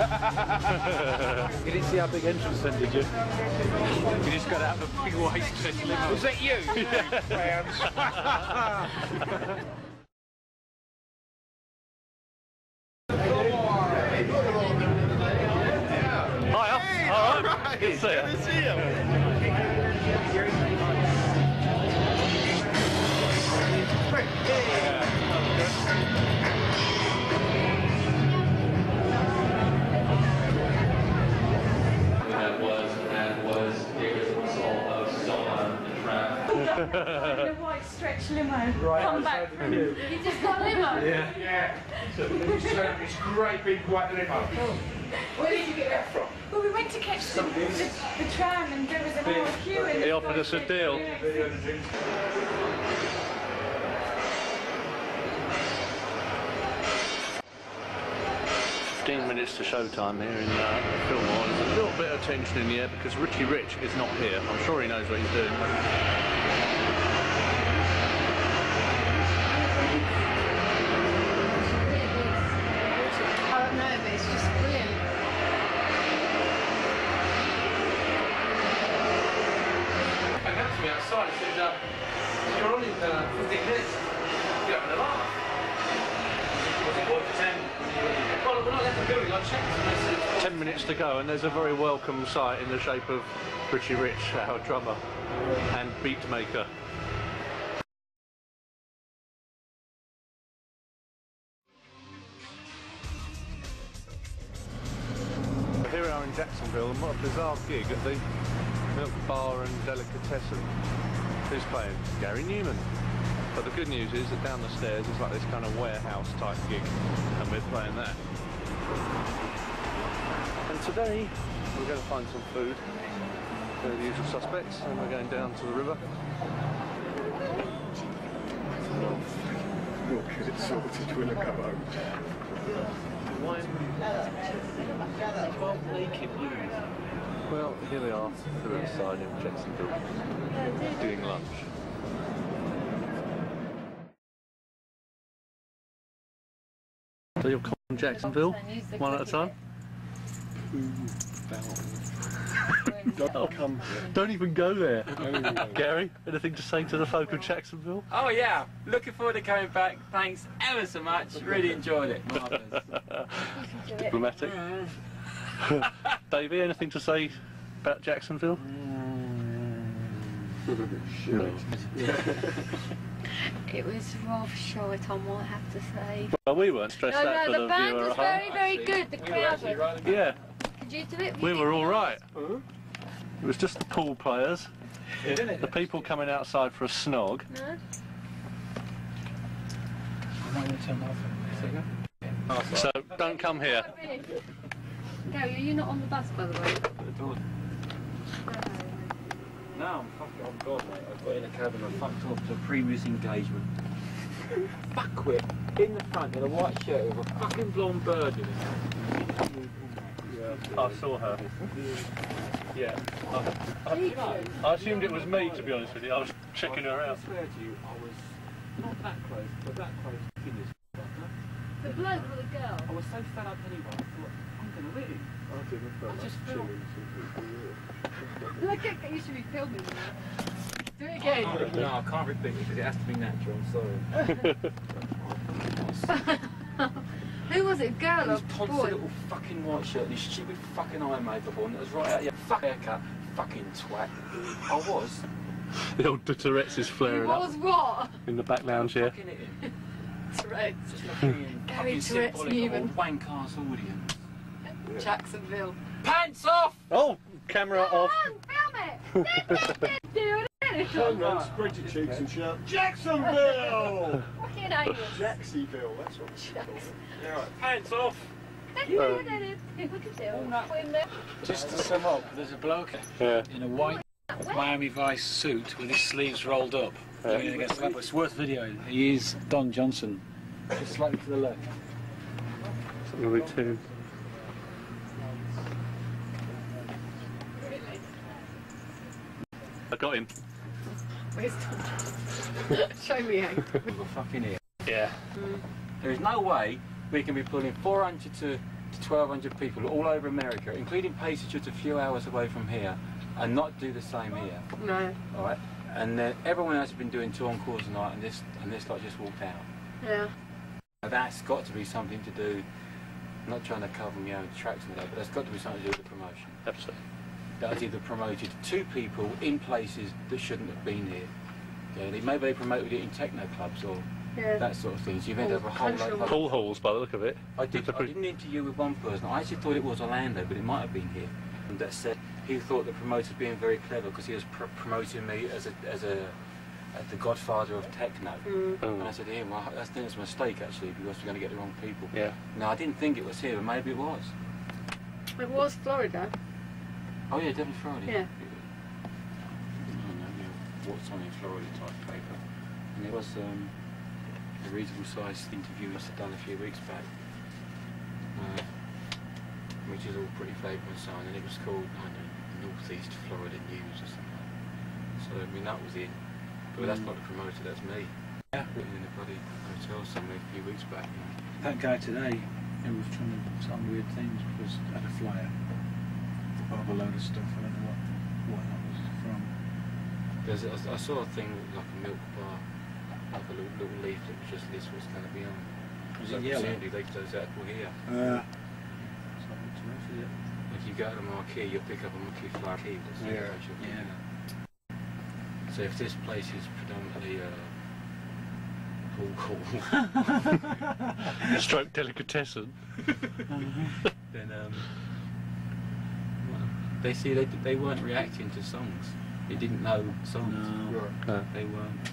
You didn't see our big entrance then, did you? You just got out of a big white stretch limo. Was that you? Hiya. All right. Good to see you. That trap. the white stretch limo. Right, Come back. said you. You just got a limo? Yeah. Yeah. So it's this great big white limo. Where did you get that from? Well, we went to catch the, the, the tram and there was an hour queue and He offered us a deal. Fifteen minutes to showtime here in uh, Fillmore. There's a little bit of tension in the air because Richie Rich is not here. I'm sure he knows what he's doing. There's a very welcome sight in the shape of Richie Rich, our drummer and beat maker. Here we are in Jacksonville, and what a bizarre gig at the Milk Bar and Delicatessen. Who's playing? Gary Numan. But the good news is that down the stairs is like this kind of warehouse type gig, and we're playing that. And today we're going to find some food. They're the usual suspects, and we're going down to the river. Look, it's sorted with a cupboard. Well, here they are at the riverside in Jacksonville, doing lunch. So you're calling Jacksonville, one at a time? Don't come Don't even go there. Don't even go. Gary, anything to say to the folk of Jacksonville? Oh yeah, looking forward to coming back. Thanks ever so much. Really enjoyed it. Marvellous. Diplomatic. Davey, anything to say about Jacksonville? No. It was rather short, I might have to say. Well, we weren't stressed no, out no, for the the band was very, very good. The crowd was. Yeah, Could you do it? we You were all right. all it. It was just the pool players, the people coming outside for a snog. No? So don't come here. Gary, are you not on the bus, by the way? No, I'm fucking on God, mate. I got in a cab and I fucked off to a previous engagement. Fuckwit in the front in a white shirt with a fucking blonde bird in it. I saw her. Yeah. I, I, I assumed it was me, to be honest with you. I was checking her I out. swear to you, I was not that close, but that close to this. The bloke or the girl? I was so fed up anyway, I thought, I'm gonna hit him. I didn't feel I like just felt- chilling some people. Look at you should be filming that. Do it again. No, I can't repeat it because it has to be natural, I'm sorry. Who was it, girl or His tonsy boy? little fucking white shirt and his stupid fucking eye makeup on that was right out your fuck haircut, fucking twat. I was. The old Tourette's is Who flaring up was what? in the back lounge here. Fucking hit him. Tourette's. Gary fucking Tourette's symbolic of Numan. wank ass audience. Jacksonville. Pants off! Oh, camera off. Film it! Do it! Turn round, spread your cheeks and shout, Jacksonville! Fucking hate Jacksyville, that's what it's called. Yeah, right. Pants off! Just to sum up, there's a bloke Yeah. in a white Miami Vice suit with his sleeves rolled up. leaning against the. It's worth videoing. He is Don Johnson. Just slightly to the left. It's a lovely tune. I got him. Where's Show me how. We're fucking here. Yeah. Mm. There is no way we can be pulling 400 to, to 1,200 people all over America, including places just a few hours away from here, and not do the same here. No. All right. And then everyone else has been doing two encores a night, and this and this lot just walked out. Yeah. Now, that's got to be something to do. I'm not trying to cover my own tracks and that, but that's got to be something to do with the promotion. Absolutely. That's either promoted two people in places that shouldn't have been here. Yeah, maybe they promoted it in techno clubs or Yeah. that sort of thing. So you've ended up a whole Country load of Pool halls by the look of it. I did, I did an interview with one person. I actually thought it was Orlando, but it might have been here. And that said he thought the promoter was being very clever because he was pr- promoting me as a as a as the godfather of techno. Mm. And I said to him, well, I think it's a mistake actually because we're going to get the wrong people. Yeah. No, I didn't think it was here, but maybe it was. It was Florida. Oh yeah, definitely Florida. Yeah. I don't know, what's on in Florida type paper. And it was um, a reasonable sized interview I had done a few weeks back. Uh, which is all pretty vague and so on, and it was called, I don't know, Northeast Florida News or something. So, I mean, that was in. But that's not the promoter, that's me. Yeah. Written in a bloody hotel somewhere a few weeks back. That guy today, who was trying to some weird things, was had a flyer of a load of stuff. I don't know what, what that was from. There's, I, I saw a thing like a milk bar, like a little, little that which just lists what's going to be on. Was so it yellow? presumably they those out well here. Uh, go to the marquee, you'll pick up a marquee flower key. That's the Yeah. approach you'll pick up. So if this place is predominantly uh, pool hall, Stroke delicatessen. then um, well, they see they, they weren't reacting to songs. They didn't know songs. No. Uh, they weren't.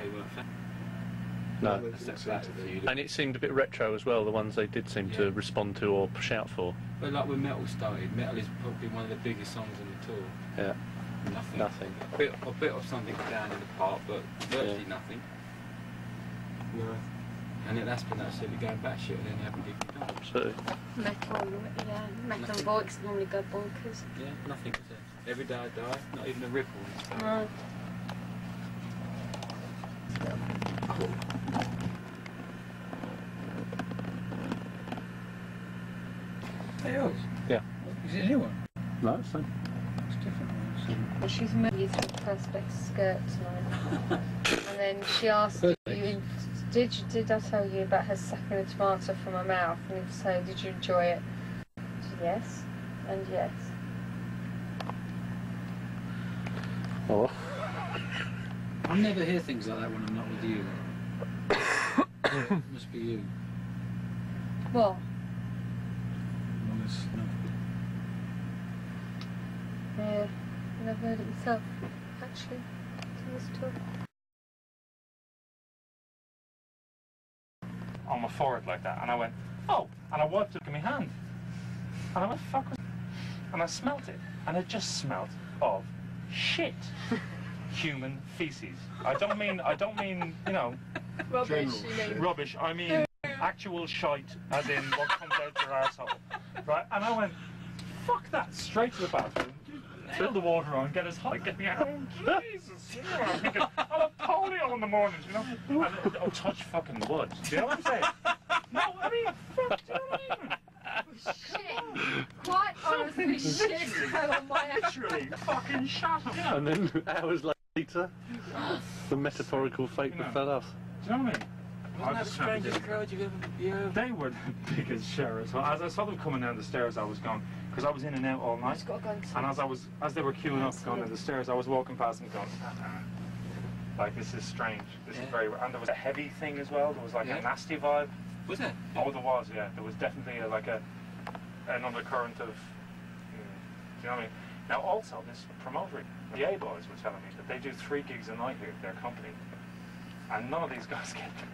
They weren't. Fa- No. That's that flat view. And it seemed a bit retro as well, the ones they did seem to respond to or shout for. But like when metal started, metal is probably one of the biggest songs on the tour. Yeah. Nothing. Nothing. A bit, a bit of something down in the park, but virtually Yeah. nothing. And then that's been absolutely going batshit, and then they haven't given up. Absolutely. Metal, yeah, metal and bikes normally go bonkers. Yeah, nothing. to say. Every day I die, not even a ripple. in the Hey, yours? Yeah. Is it a new one? No, it's fine. It's different. Well, she's moved you through Perspex skirt tonight. and then she asked you, if, did, you, did I tell you about her sucking a tomato from her mouth? And if so, did you enjoy it? Yes, and yes. Oh. I never hear things like that when I'm not with you. Must be you. What? Well, it's not. Yeah, I never heard it myself, actually, to on my forehead like that, and I went, oh, and I wiped it with my hand, and I went, fuck, was and I smelt it, and it just smelt of shit, human feces. I don't mean, I don't mean, you know, Rubbish, you rubbish. I mean actual shite, as in what comes out your asshole. right? And I went, fuck that, straight to the bathroom. Fill the water on, get as hot, get me out. Oh, Jesus, you know, I'm thinking, I'm a polio in the mornings, you know? And, uh, oh, touch fucking wood. Do you know what I'm saying? No, I mean, fuck, do you know what I mean? Shit! Quite honestly, shit on oh, my Literally, fucking shut up. And then hours later, the metaphorical fate You know. befell us. Do you know what I mean? Wasn't that the strangest crowd you've ever... Yeah. They were the biggest sharers. So as I saw them coming down the stairs, I was going because I was in and out all night. And as I was, as they were queuing up going down the stairs, I was walking past them going, "Uh-uh." like this is strange. This is very. And there was a heavy thing as well. There was like Yeah. a nasty vibe. Was it? Oh, there was. Yeah, there was definitely a, like a an undercurrent of. mm, do you know what I mean? Now also this promoter, the A boys were telling me that they do three gigs a night here at their company, and none of these guys get them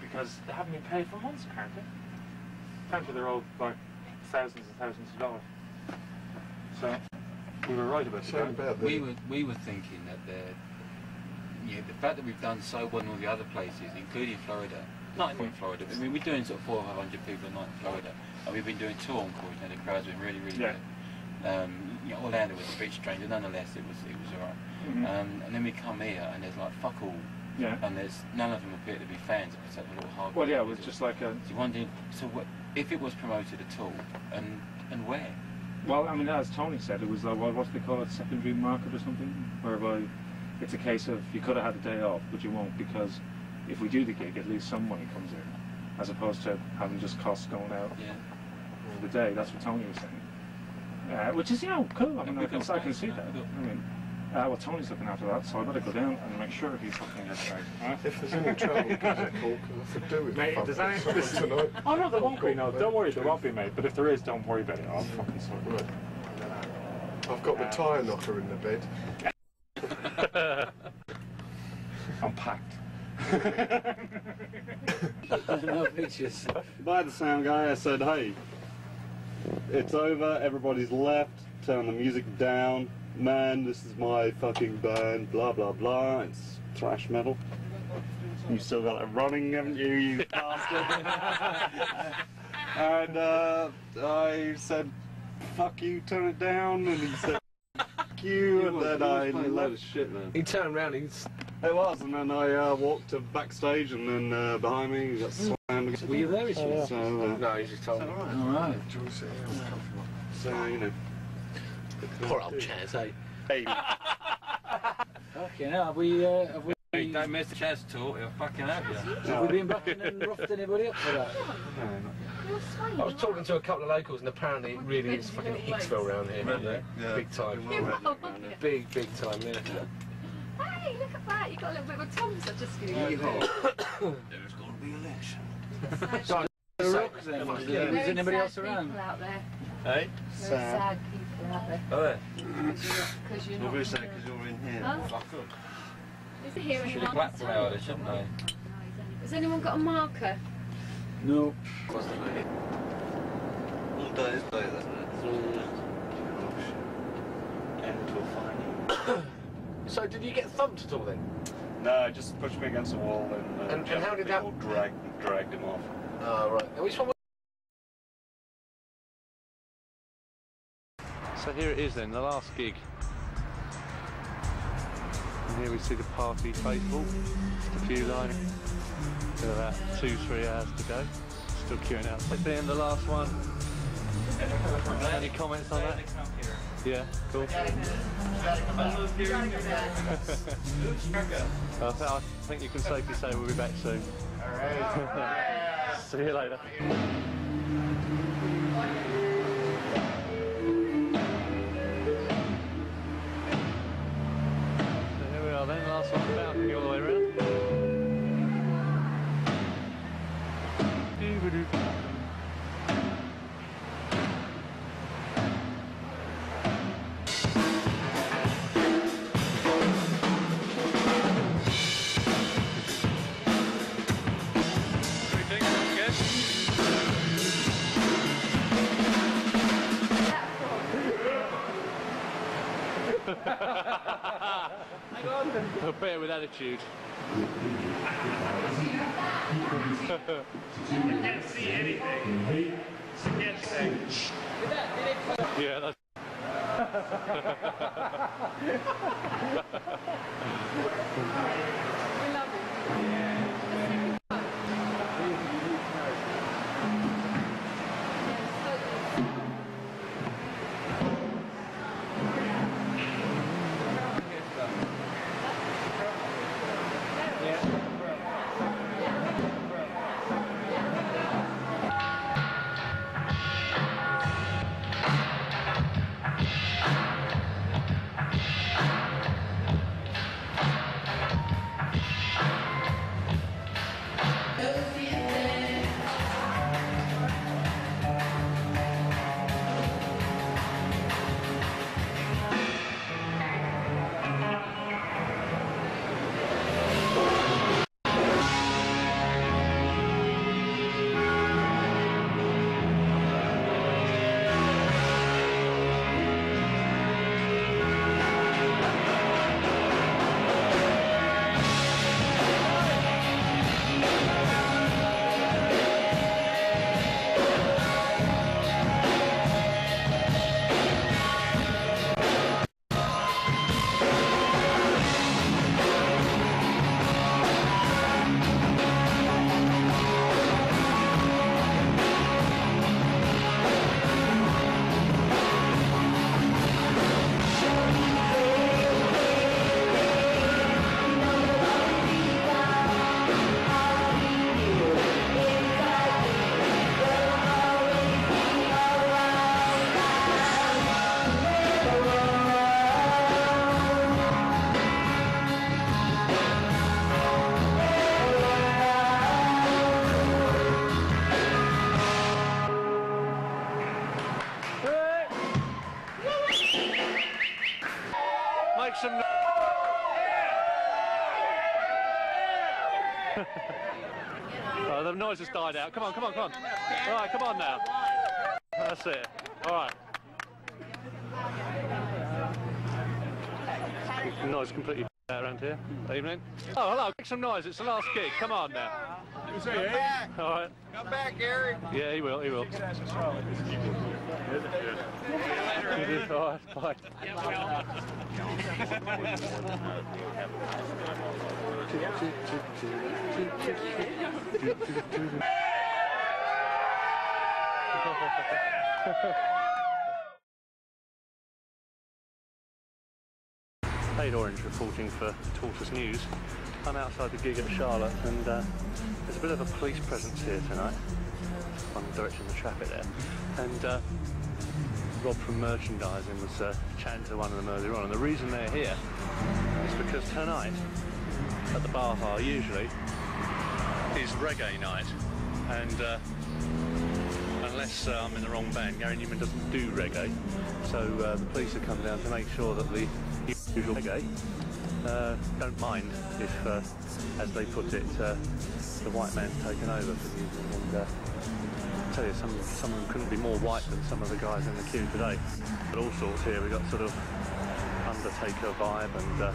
because they haven't been paid for months apparently. Apparently they're all like thousands and thousands of dollars. So we were right about that. We were we were thinking that the yeah the fact that we've done so well in all the other places, including Florida, not in Florida. I mean, we're doing sort of four or five hundred people a night in Florida, and we've been doing tour encore. You know, the crowd's been really really Yeah. good. Um, you know, Orlando was a bit strange, but nonetheless it was it was alright. Mm -hmm. Um, and then we come here and there's like fuck all. Yeah. And there's none of them appear to be fans except the little hard. Well, yeah, it was just like a. So you're wondering, so what, if it was promoted at all, and and where? Well, I mean, as Tony said, it was like what, what do they call it, secondary market or something, whereby it's a case of you could have had a day off, but you won't because if we do the gig, at least some money comes in, as opposed to having just costs going out Yeah. for the day. That's what Tony was saying. Uh, which is, you know, cool. I mean, I can, I can see that. I mean, uh, well, Tony's looking after that, so I better go down and make sure he's looking at right. Right? If there's any trouble, give us a call, because I do with Mate, fun does any, something tonight. Oh no, there won't be. No, don't worry, there won't be, mate. But if there is, don't worry about it. I'll fucking sort it. Right. I've got my tyre knocker in the bed. I'm packed. no pictures. By the sound guy, I said, hey, it's over, everybody's left, turn the music down. Man, this is my fucking band, blah blah blah. It's thrash metal. You still got it running, haven't you, you bastard? and uh, I said, fuck you, turn it down. And he said, fuck you. And then I left. shit, man. He turned around, he's... It was, and then I uh, walked to backstage, and then uh, behind me, he got slammed. Were you there, Richard? So, uh, No, he just told me. All right. Enjoy sitting down, comfortable. so you know. Poor old Chaz, eh? Hey, Fucking hell, have we, uh, have we... Hey, don't miss the chance talk, it'll fucking have you. Have we been bucking and roughed anybody up for that? No, not I was talking to a couple of locals, and apparently it really is fucking Hicksville around here. Really? Yeah. Big time. You're Big, big time, yeah. Hey, look at that. You got a little bit of a Tom's I've just given you. There's going to be election. Very Is anybody sad else around? People out there. Hey? Very sad people. Oh, yeah. Because you're We're not. very sad because you're in here. Huh? Is it here Should anyone? have clapped for hours, shouldn't they? Has anyone got a marker? No. All day is day then. End to a final. So did you get thumped at all then? No, just pushed me against the wall and, uh, And- and how did that- people dragged, dragged him off. Oh, right. And which one So here it is then, the last gig. And here we see the party faithful. Just a few lines. Got about two, three hours to go. Still queuing out. At the end, the last one. Any comments on that? Yeah, cool. I, I think you can safely say we'll be back soon. All right. See you later. Then, last one balcony all the way around. Good? Bear with attitude. can't see anything. Can't see. Yeah, that's. Make oh, the noise has died out. Come on, come on, come on. All right, come on now. That's it. All right. Noise completely around here. Evening. Oh, hello. Make some noise. It's the last gig. Come on now. Come back. All right. Come back, Gary. Yeah, he will. He will. All right. Bye. Orange reporting for Tortoise News. I'm outside the gig at Charlotte and uh, there's a bit of a police presence here tonight. one direction of the traffic there. And uh, Rob from merchandising was uh, chatting to one of them earlier on, and the reason they're here is because tonight at the Baja usually is reggae night, and uh, unless uh, I'm in the wrong band, Gary Numan doesn't do reggae, so uh, the police have come down to make sure that the usual reggae uh, don't mind if, uh, as they put it, uh, the white man's taken over for the evening. And uh, I tell you, some some of them couldn't be more white than some of the guys in the queue today. But all sorts here. We've got sort of Undertaker vibe and uh,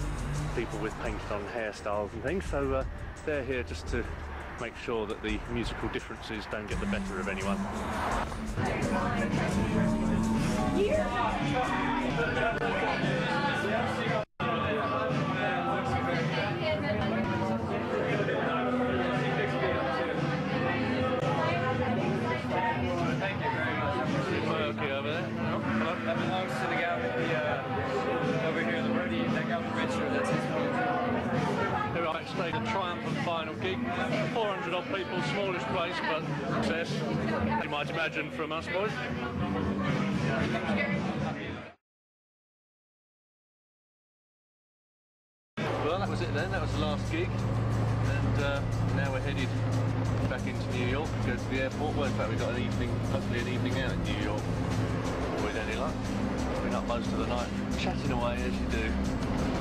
people with painted on hairstyles and things. So uh, they're here just to make sure that the musical differences don't get the better of anyone. Worky place, but success. You might imagine from us boys. Well, that was it then. That was the last gig. And uh, now we're headed back into New York, to go to the airport. Well, in fact, we've got an evening, hopefully an evening out in New York. With any luck. Been up most of the night, chatting away as you do.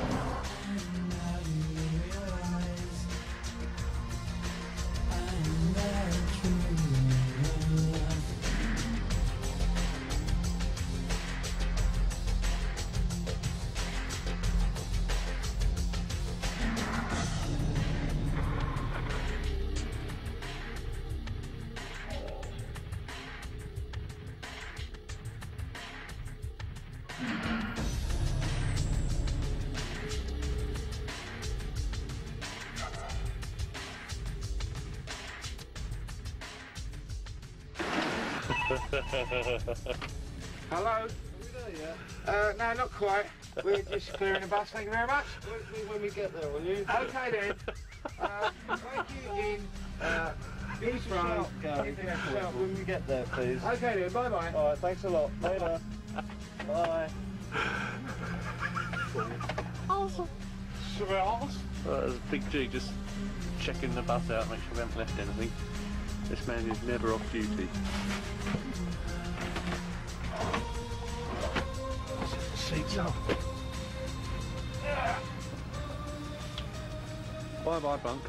We're just clearing the bus. Thank you very much. When we get there, will you? Okay then. Uh, thank you in uh, East Road. Shout when we get there, please. Okay then. Bye bye. All right, thanks a lot. Later. Bye. Awesome. Well, there's a big G just checking the bus out, make sure we haven't left anything. This man is never off duty. Seats up. Bye bye, bunk.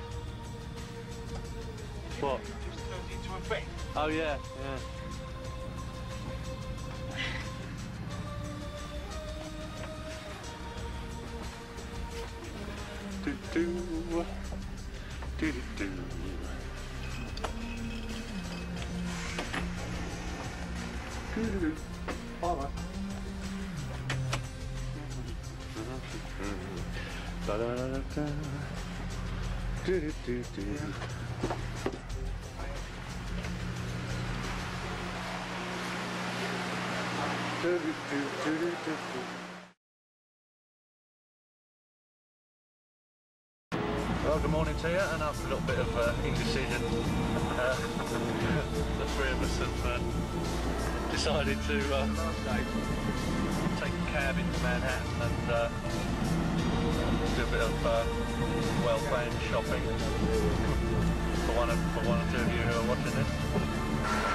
What? Just turned into a bed. Oh yeah, yeah. Do do do do do. Do do do. Bye bye. Da da da da do do do do. Well, good morning to you, and after a little bit of uh, indecision, uh, the three of us have uh, decided to uh, take a cab into Manhattan and uh, do a bit of uh, well-planned shopping for one, of, for one or two of you who are watching this.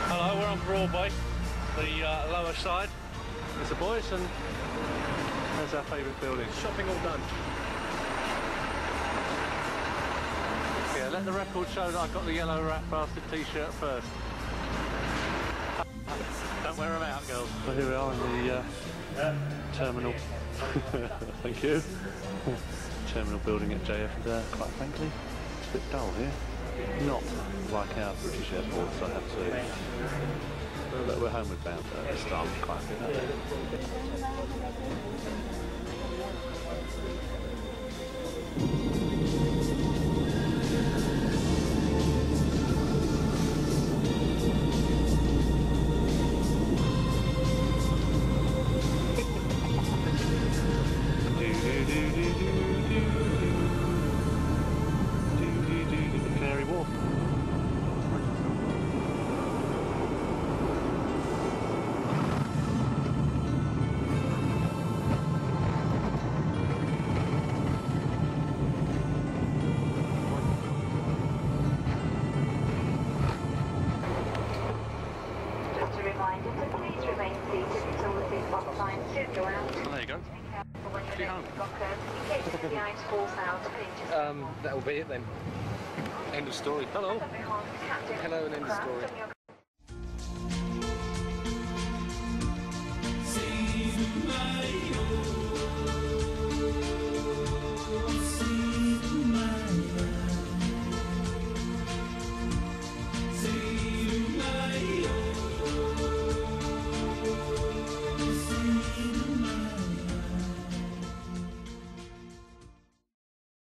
Hello, we're on Broadway, the uh, lower side. It's the boys, and there's our favourite building. Shopping all done. Yeah, let the record show that I got the yellow rat bastard t-shirt first. Don't wear them out, girls. So here we are in the uh, terminal. Thank you. Terminal building at JF. Quite frankly, it's a bit dull here. Not like our British airports, I have to say. But we're homeward bound uh, this time, quite a story.